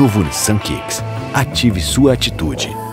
Novo Nissan Kicks. Ative sua atitude.